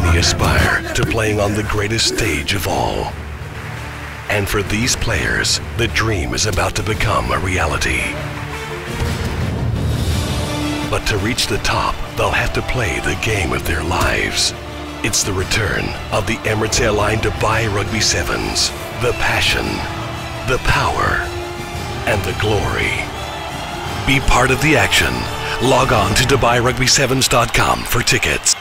Many aspire to playing on the greatest stage of all. And for these players, the dream is about to become a reality. But to reach the top, they'll have to play the game of their lives. It's the return of the Emirates Airline Dubai Rugby Sevens. The passion, the power, and the glory. Be part of the action. Log on to DubaiRugby7s.com for tickets.